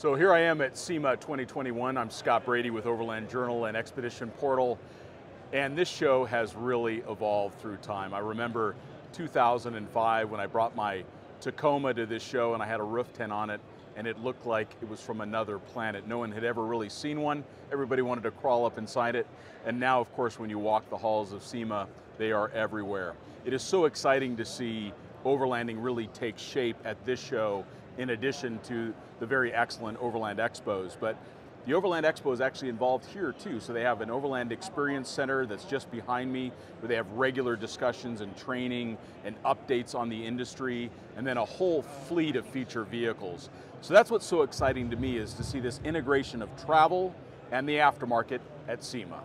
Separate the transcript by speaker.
Speaker 1: So here I am at SEMA 2021. I'm Scott Brady with Overland Journal and Expedition Portal. And this show has really evolved through time. I remember 2005 when I brought my Tacoma to this show and I had a roof tent on it and it looked like it was from another planet. No one had ever really seen one. Everybody wanted to crawl up inside it. And now, of course, when you walk the halls of SEMA, they are everywhere. It is so exciting to see overlanding really takes shape at this show in addition to the very excellent Overland Expos. But the Overland Expo is actually involved here too, so they have an Overland Experience Center that's just behind me, where they have regular discussions and training and updates on the industry, and then a whole fleet of feature vehicles. So that's what's so exciting to me is to see this integration of travel and the aftermarket at SEMA.